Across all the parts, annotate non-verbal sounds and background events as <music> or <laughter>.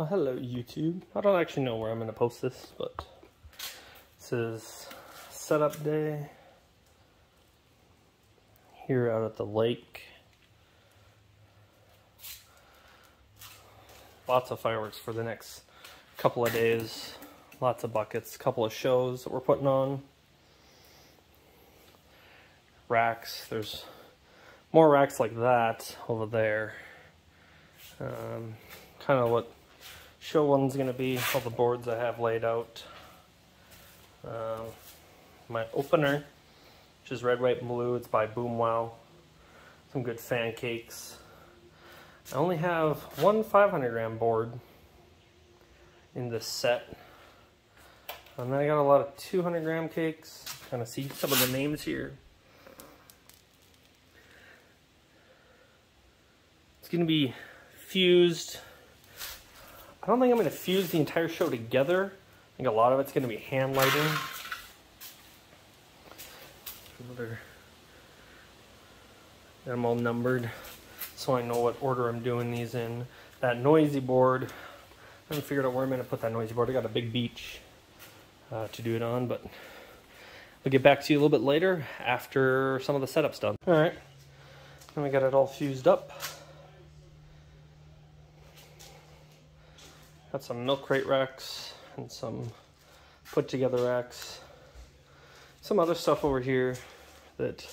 Oh, hello YouTube. I don't actually know where I'm going to post this, but this is setup day here out at the lake. Lots of fireworks for the next couple of days. Lots of buckets, couple of shows that we're putting on. Racks, there's more racks like that over there. Um, kind of what show one's going to be, all the boards I have laid out. Uh, my opener, which is red, white, and blue. It's by Boom Wow. Some good fan cakes. I only have one 500 gram board in this set. And then I got a lot of 200 gram cakes. Kind of see some of the names here. It's going to be fused I don't think I'm going to fuse the entire show together. I think a lot of it's going to be hand lighting. Another, them all numbered so I know what order I'm doing these in. That noisy board, I haven't figured out where I'm going to put that noisy board. I got a big beach uh, to do it on, but I'll get back to you a little bit later after some of the setup's done. All right, then we got it all fused up. Got some milk crate racks and some put together racks. Some other stuff over here that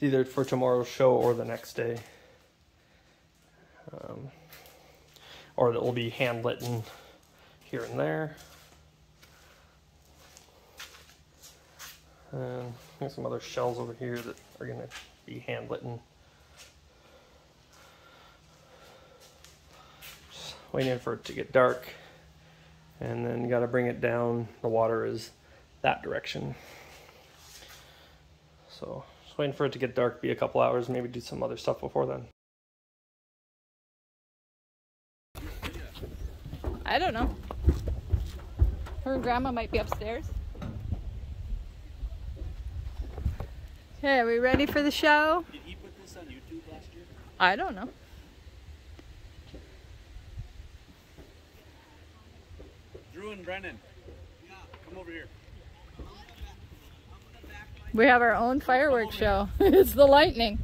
either for tomorrow's show or the next day. Um, or that will be hand lit here and there. And there's some other shells over here that are going to be hand lit waiting for it to get dark and then got to bring it down. The water is that direction. So just waiting for it to get dark be a couple hours maybe do some other stuff before then. I don't know. Her grandma might be upstairs. Okay are we ready for the show? Did he put this on YouTube last year? I don't know Drew and Brennan. Come over here. We have our own fireworks show. <laughs> it's the lightning.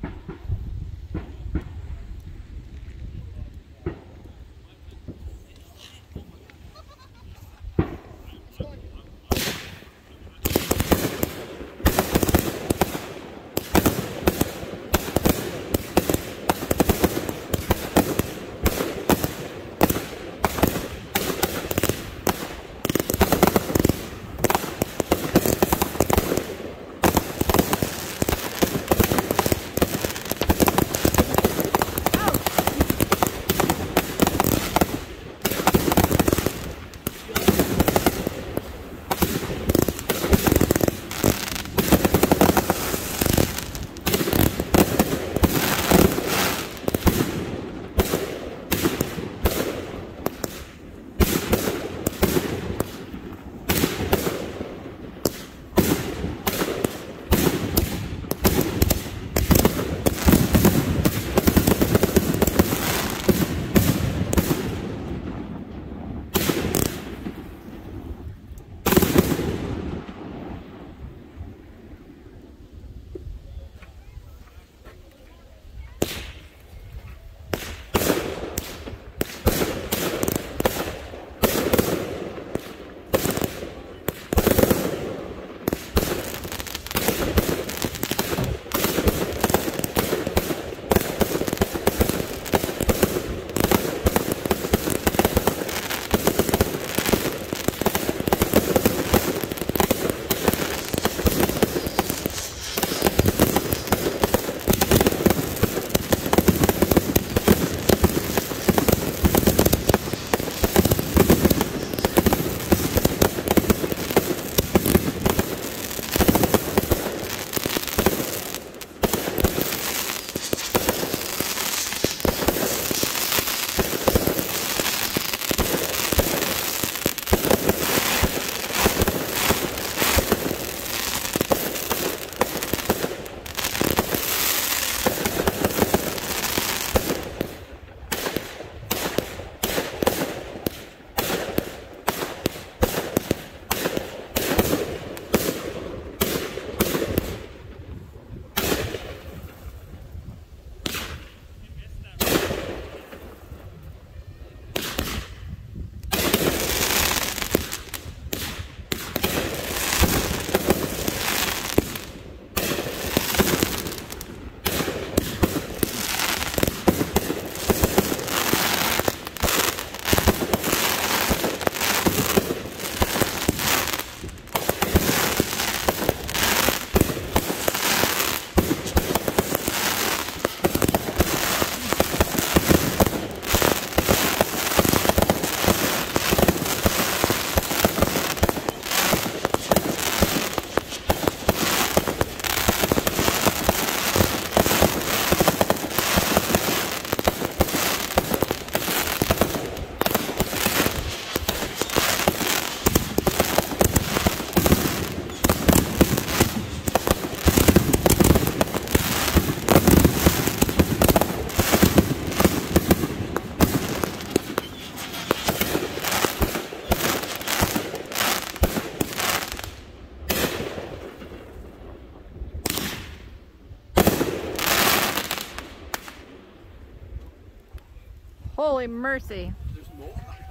Holy mercy.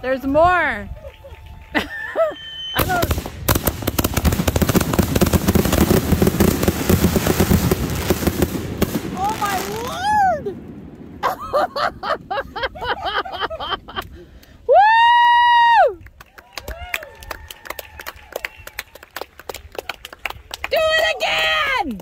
There's more. I don't. Oh my lord! Woo! Do it again!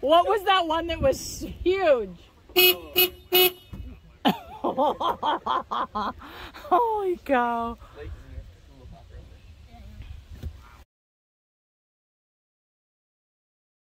what was that one that was huge? <laughs> <laughs> Holy cow.